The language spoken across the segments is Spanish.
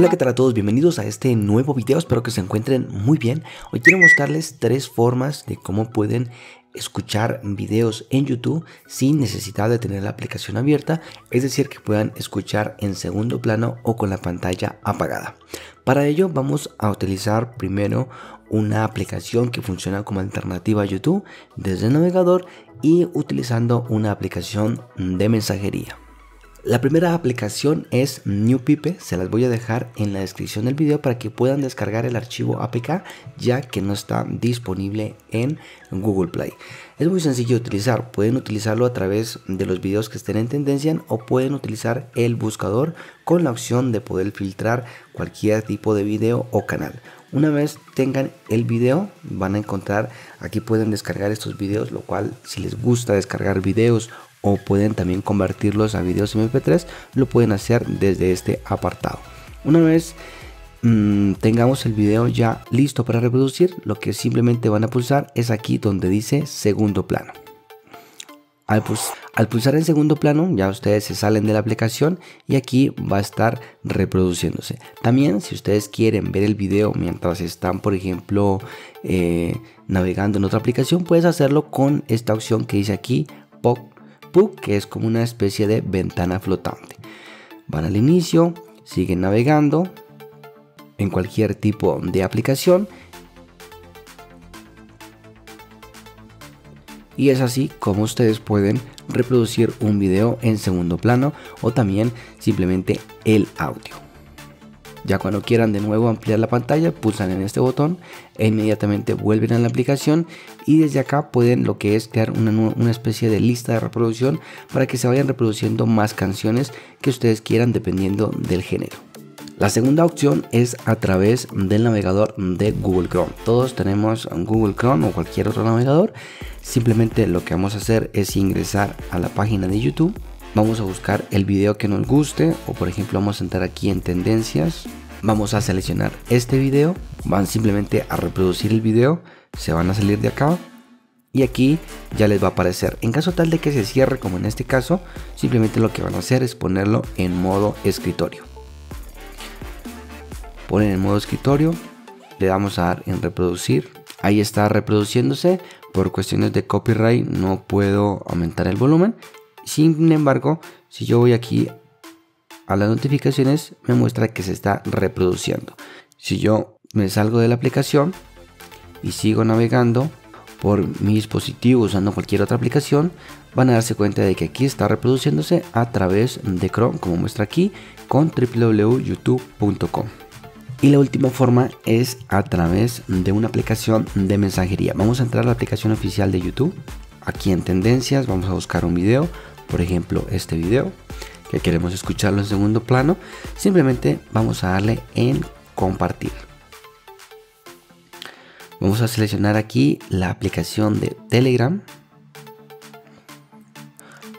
Hola qué tal a todos, bienvenidos a este nuevo video, espero que se encuentren muy bien. Hoy quiero mostrarles tres formas de cómo pueden escuchar videos en YouTube sin necesidad de tener la aplicación abierta, es decir que puedan escuchar en segundo plano o con la pantalla apagada. Para ello vamos a utilizar primero una aplicación que funciona como alternativa a YouTube desde el navegador y utilizando una aplicación de mensajería. La primera aplicación es NewPipe, se las voy a dejar en la descripción del video para que puedan descargar el archivo APK ya que no está disponible en Google Play. Es muy sencillo de utilizar, pueden utilizarlo a través de los videos que estén en tendencia o pueden utilizar el buscador con la opción de poder filtrar cualquier tipo de video o canal. Una vez tengan el video van a encontrar aquí pueden descargar estos videos lo cual si les gusta descargar videos o pueden también convertirlos a videos mp3 lo pueden hacer desde este apartado una vez mm, tengamos el video ya listo para reproducir lo que simplemente van a pulsar es aquí donde dice segundo plano al, pulsar en segundo plano ya ustedes se salen de la aplicación y aquí va a estar reproduciéndose. También si ustedes quieren ver el video mientras están por ejemplo eh, navegando en otra aplicación puedes hacerlo con esta opción que dice aquí POC que es como una especie de ventana flotante. Van al inicio, siguen navegando en cualquier tipo de aplicación y es así como ustedes pueden reproducir un video en segundo plano o también simplemente el audio. Ya cuando quieran de nuevo ampliar la pantalla, pulsan en este botón e inmediatamente vuelven a la aplicación y desde acá pueden lo que es crear una, una, especie de lista de reproducción para que se vayan reproduciendo más canciones que ustedes quieran dependiendo del género. La segunda opción es a través del navegador de Google Chrome. Todos tenemos Google Chrome o cualquier otro navegador. Simplemente lo que vamos a hacer es ingresar a la página de YouTube Vamos a buscar el video que nos guste o por ejemplo vamos a entrar aquí en tendencias. Vamos a seleccionar este video, van simplemente a reproducir el video, se van a salir de acá y aquí ya les va a aparecer. En caso tal de que se cierre como en este caso, simplemente lo que van a hacer es ponerlo en modo escritorio. Ponen en modo escritorio, le damos a dar en reproducir. Ahí está reproduciéndose. Por cuestiones de copyright no puedo aumentar el volumen sin embargo, si yo voy aquí a las notificaciones, me muestra que se está reproduciendo. Si yo me salgo de la aplicación y sigo navegando por mi dispositivo usando cualquier otra aplicación, van a darse cuenta de que aquí está reproduciéndose a través de Chrome, como muestra aquí, con www.youtube.com. Y la última forma es a través de una aplicación de mensajería. Vamos a entrar a la aplicación oficial de YouTube. Aquí en tendencias vamos a buscar un video por ejemplo este video que queremos escucharlo en segundo plano simplemente vamos a darle en compartir. Vamos a seleccionar aquí la aplicación de telegram.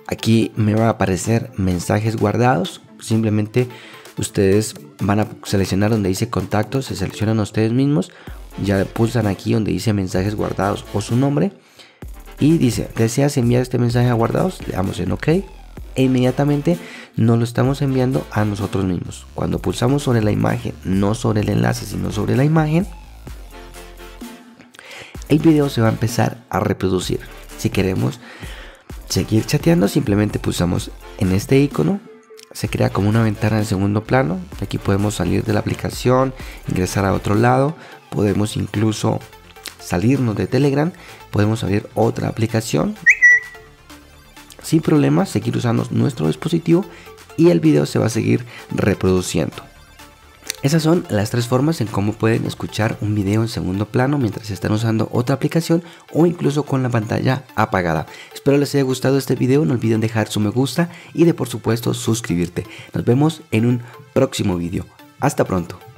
Aquí me va a aparecer mensajes guardados. Simplemente ustedes van a seleccionar donde dice contactos se seleccionan ustedes mismos ya pulsan aquí donde dice mensajes guardados o su nombre y dice, ¿deseas enviar este mensaje a guardados? Le damos en OK e inmediatamente nos lo estamos enviando a nosotros mismos. Cuando pulsamos sobre la imagen, no sobre el enlace, sino sobre la imagen, el video se va a empezar a reproducir. Si queremos seguir chateando, simplemente pulsamos en este icono. Se crea como una ventana en segundo plano. Aquí podemos salir de la aplicación, ingresar a otro lado. Podemos incluso salirnos de Telegram, podemos abrir otra aplicación sin problemas, seguir usando nuestro dispositivo y el video se va a seguir reproduciendo. Esas son las tres formas en cómo pueden escuchar un video en segundo plano mientras están usando otra aplicación o incluso con la pantalla apagada. Espero les haya gustado este video, no olviden dejar su me gusta y de por supuesto suscribirte. Nos vemos en un próximo video. Hasta pronto.